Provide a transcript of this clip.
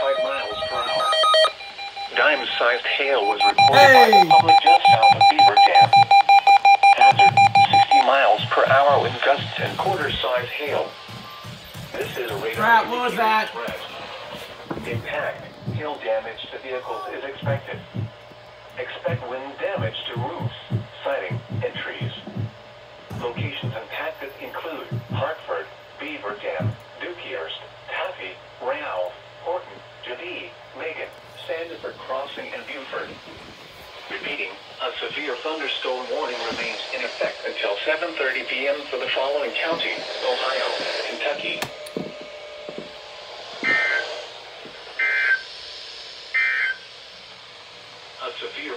25 miles per hour. Dime-sized hail was reported by the public just south of Beaver Dam. Hazard, 60 miles per hour with gusts and quarter-sized hail. This is a radar Crap, what was that? threat. Impact, hail damage to vehicles is expected. Expect wind damage to roofs, siding, Megan, Sandiford Crossing and Buford. Repeating, a severe thunderstorm warning remains in effect until 7.30 p.m. for the following counties, Ohio, Kentucky, a severe